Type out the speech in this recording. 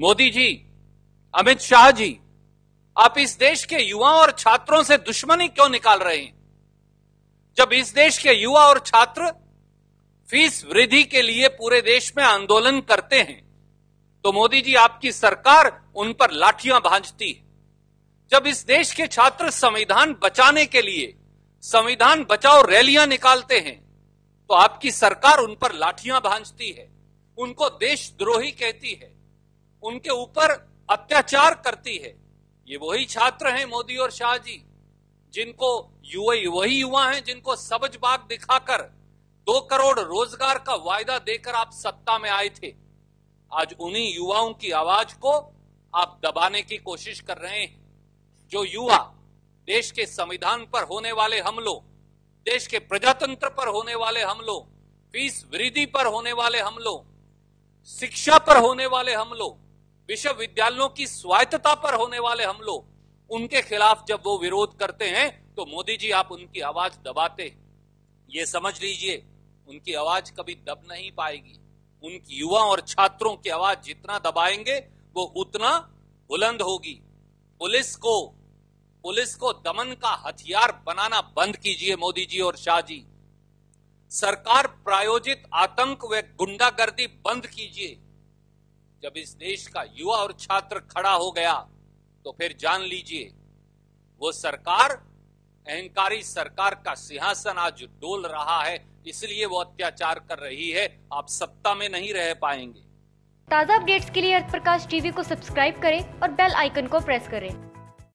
मोदी जी, अमित शाह जी, आप इस देश के युवाओं और छात्रों से दुश्मनी क्यों निकाल रहे हैं? जब इस देश के युवा और छात्र फ़ीस वृद्धि के लिए पूरे देश में आंदोलन करते हैं तो मोदी जी, आपकी सरकार उन पर लाठियाँ भांजती है। जब इस देश के छात्र संविधान बचाने के लिए संविधान बचाओ रैलियाँ निकालते हैं तो आपकी सरकार उन पर लाठियाँ भांजती है, उनको देशद्रोही कहती है। उनके ऊपर अत्याचार करती है। ये वही छात्र हैं मोदी और शाह जी, जिनको युवा, वही युवा हैं जिनको सबज बाग दिखाकर दो करोड़ रोज़गार का वायदा देकर आप सत्ता में आए थे। आज उन्हीं युवाओं की आवाज़ को आप दबाने की कोशिश कर रहे हैं। जो युवा देश के संविधान पर होने वाले हमलों, देश के प्रजातंत्र पर होने वाले हमलों, फ़ीस वृद्धि पर होने वाले हमलों, शिक्षा पर होने वाले हमलों विश्वविद्यालयों की स्वायत्तता पर होने वाले हमलों, उनके खिलाफ जब वो विरोध करते हैं तो मोदी जी आप उनकी आवाज़ दबाते ये समझ लीजिए, उनकी आवाज़ कभी दब नहीं पाएगी। उनकी युवा और छात्रों की आवाज़ जितना दबाएँगे, वो उतना बुलंद होगी। पुलिस को पुलिस को दमन का हथियार बनाना बंद कीजिए मोदी जी और शाह जी। सरकार प्रायोजित आतंक व गुंडागर्दी बंद कीजिए। जब इस देश का युवा और छात्र खड़ा हो गया तो फिर जान लीजिए, वो सरकार, अहंकारी सरकार का सिंहासन आज डोल रहा है, इसलिए वो अत्याचार कर रही है, आप सत्ता में नहीं रह पाएँगे। ताज़ा अपडेट्स के लिए अर्थ प्रकाश टीवी को सब्सक्राइब करें और बेल आइकन को प्रेस करें।